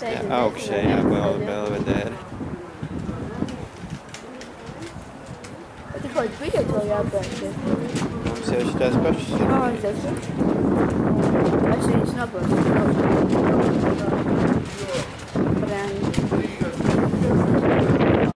tajā augšējā bel belvedēra. Bet kaut kāds bija to jāpērk. Mums jau šitās pašas ir. Kā viņš tas ir? Es viņus nopērku.